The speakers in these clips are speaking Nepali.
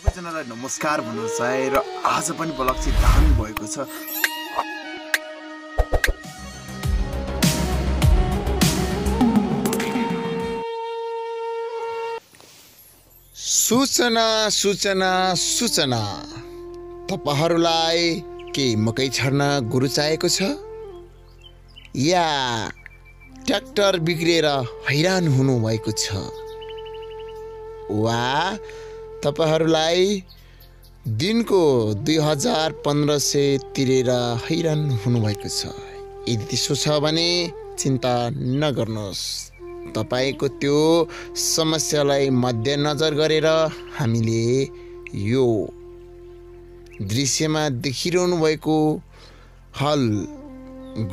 सबैजनालाई नमस्कार भन्न चाहे र आज पनि ब्लग चाहिँ दामी भएको छ। सूचना सूचना सूचना। तपाईँहरूलाई के मकै छर्न गुरु चाहिएको छ? या ट्र्याक्टर बिग्रिएर हैरान हुनुभएको छ? वा तपाईँहरूलाई दिनको दुई हजार पन्ध्र सय तिरेर हैरान हुनुभएको छ। यदि त्यसो छ भने चिन्ता नगर्नुहोस्। तपाईँको त्यो समस्यालाई मध्यनजर गरेर हामीले यो दृश्यमा देखिरहनु भएको हल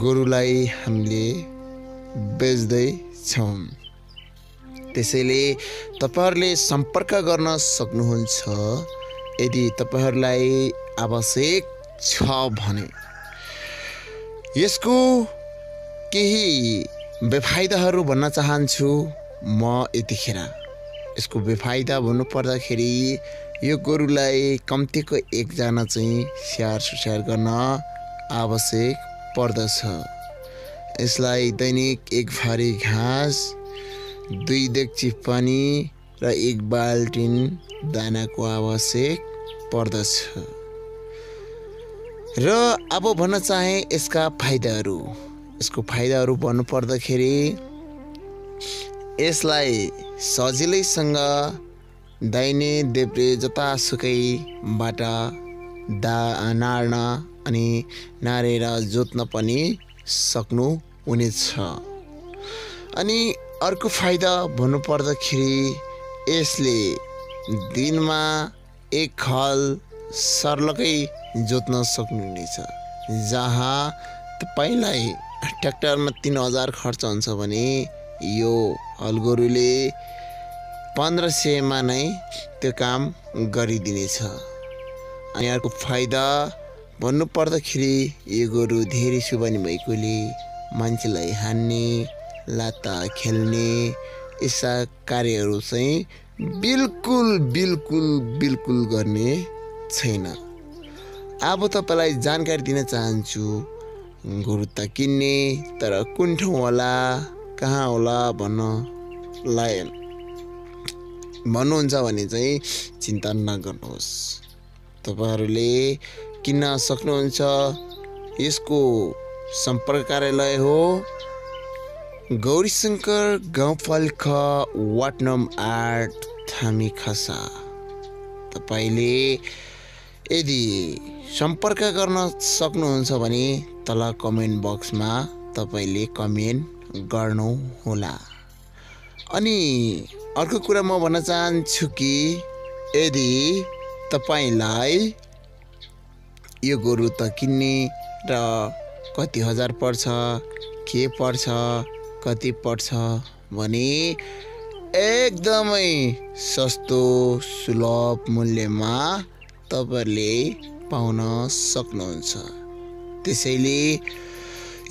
गोरुलाई हामीले बेच्दैछौँ त्यसैले तपाईँहरूले सम्पर्क गर्न सक्नुहुन्छ। यदि तपाईँहरूलाई आवश्यक छ भने यसको केही बेफाइदाहरू भन्न चाहन्छु म यतिखेर। यसको बेफाइदा भन्नुपर्दाखेरि यो गोरुलाई कम्तीको एकजना चाहिँ स्याहार सुसार गर्न आवश्यक पर्दछ। यसलाई दैनिक एक भारी घाँस दुई डेक्ची पानी र एक बाल्टिन दानाको आवश्यक पर्दछ। र अब भन्न चाहे यसका फाइदाहरू। यसको फाइदाहरू भन्नुपर्दाखेरि यसलाई सजिलैसँग दाहिने देब्रे जतासुकैबाट दा नाड्न अनि नारेर जोत्न पनि सक्नुहुनेछ अनि अर्को फाइदा भन्नुपर्दाखेरि यसले दिनमा एक हल सर्लकै जोत्न सक्नुहुनेछ जहाँ तपाईँलाई ट्र्याक्टरमा तिन हजार खर्च हुन्छ भने यो हल गोरुले पन्ध्र सयमा नै त्यो काम गरिदिनेछ। अनि अर्को फाइदा भन्नुपर्दाखेरि यो गोरु धेरै सुबानी भएकोले मान्छेलाई हान्ने लात्ता खेल्ने यस्ता कार्यहरू चाहिँ बिल्कुल बिल्कुल बिल्कुल गर्ने छैन। अब तपाईँलाई जानकारी दिन चाहन्छु गोरु त किन्ने तर कुन ठाउँ होला कहाँ होला भन्नलाई भन्नुहुन्छ भने चाहिँ चिन्ता नगर्नुहोस्। तपाईँहरूले किन्न सक्नुहुन्छ यसको सम्पर्क कार्यालय हो गौरीशङ्कर गाउँपालिका वार्ड नम्बर आठ थामी खसा। तपाईँले यदि सम्पर्क गर्न सक्नुहुन्छ भने तल कमेन्ट बक्समा तपाईँले कमेन्ट गर्नुहोला। अनि अर्को कुरा म भन्न चाहन्छु कि यदि तपाईँलाई यो गोरु त किन्ने र कति हजार पर्छ के पर्छ कति पर्छ भने एकदमै सस्तो सुलभ मूल्यमा तपाईँहरूले पाउन सक्नुहुन्छ। त्यसैले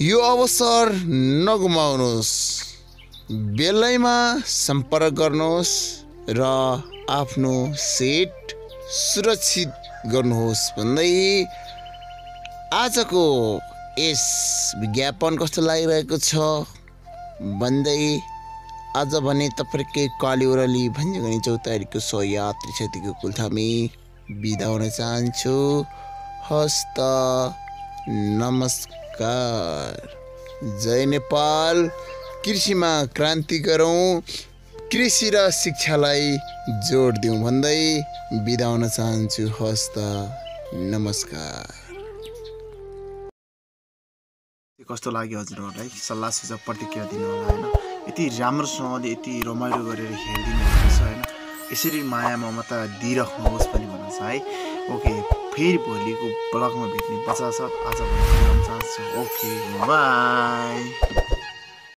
यो अवसर नगुमाउनुहोस्। बेलैमा सम्पर्क गर्नुहोस् र आफ्नो सेट सुरक्षित गर्नुहोस् भन्दै आजको यस विज्ञापन कस्तो लागिरहेको छ? भन्दै आज भने तपाईँकै काली ओराली भन्जगनी चौतारीको सहयात्री क्षतिको कुलथामी बिदा हुन चाहन्छु। हस्त नमस्कार। जय नेपाल। कृषिमा क्रान्ति गरौँ। कृषि र शिक्षालाई जोड दिउँ भन्दै बिदा हुन चाहन्छु। हस्त नमस्कार। कस्तो लाग्यो हजुरहरूलाई सल्लाह सुझाव प्रतिक्रिया दिनु होला होइन? यति राम्रोसँगले यति रमाइलो गरेर हेरिदिनु भएको छ होइन? यसरी माया ममता दिइराख्नुहोस् पनि भन्न छ है? ओके फेरि भोलिको ब्लगमा भेट्ने छ। आज ओके बाई।